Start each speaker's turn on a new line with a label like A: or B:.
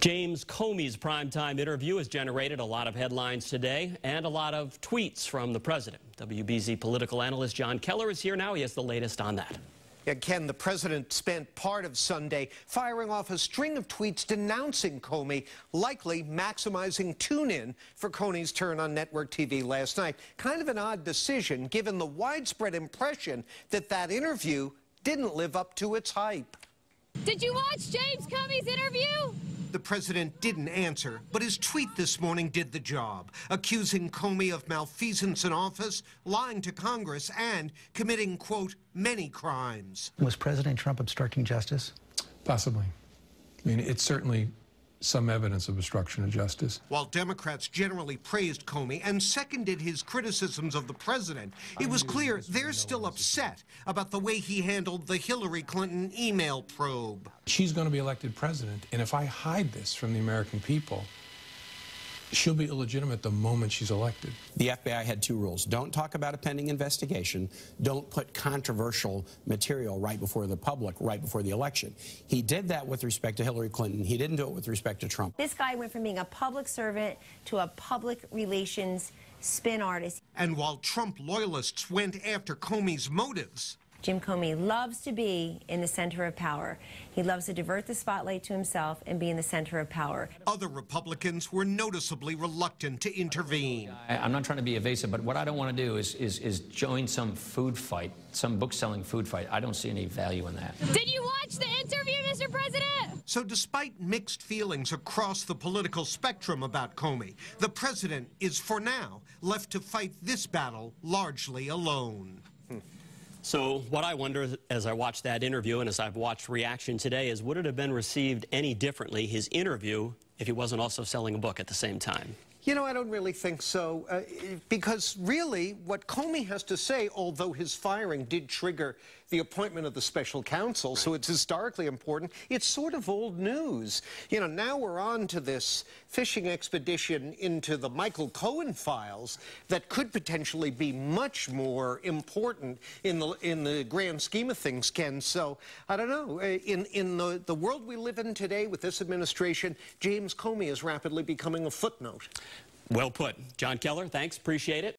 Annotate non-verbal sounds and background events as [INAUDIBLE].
A: James Comey's primetime interview has generated a lot of headlines today and a lot of tweets from the president. WBZ political analyst Jon Keller is here now. He has the latest on that.
B: Yeah, Ken, the president spent part of Sunday firing off a string of tweets denouncing Comey, likely maximizing tune-in for Comey's turn on network TV last night. Kind of an odd decision, given the widespread impression that that interview didn't live up to its hype.
C: Did you watch James Comey's interview?
B: The president didn't answer, but his tweet this morning did the job, accusing Comey of malfeasance in office, lying to Congress, and committing, quote, many crimes.
D: Was President Trump obstructing justice?
E: Possibly. I mean, it's certainly some evidence of obstruction of justice.
B: While Democrats generally praised Comey and seconded his criticisms of the president, it was clear they're still upset about the way he handled the Hillary Clinton email probe.
E: She's going to be elected president, and if I hide this from the American people, she'll be illegitimate the moment she's elected.
F: The FBI had two rules. Don't talk about a pending investigation. Don't put controversial material right before the public, right before the election. He did that with respect to Hillary Clinton. He didn't do it with respect to Trump.
G: This guy went from being a public servant to a public relations spin artist.
B: And while Trump loyalists went after Comey's motives,
G: Jim Comey loves to be in the center of power. He loves to divert the spotlight to himself and be in the center of power.
B: Other Republicans were noticeably reluctant to intervene.
H: I, am not trying to be evasive, but what I don't want to do is, is, is join some food fight, some book-selling food fight. I don't see any value in that.
C: Did you watch the interview, Mr. President?
B: So despite mixed feelings across the political spectrum about Comey, the president is, for now, left to fight this battle largely alone. [LAUGHS]
A: So what I wonder as I watch that interview and as I've watched reaction today is would it have been received any differently, his interview, if he wasn't also selling a book at the same time?
B: You know, I don't really think so, uh, because really what Comey has to say, although his firing did trigger the appointment of the special counsel, right. so it's historically important, it's sort of old news. You know, now we're on to this fishing expedition into the Michael Cohen files that could potentially be much more important in the in the grand scheme of things, Ken. So, I don't know. Uh, in, in the, the world we live in today with this administration, James Comey is rapidly becoming a footnote.
A: Well put. Jon Keller, thanks. Appreciate it.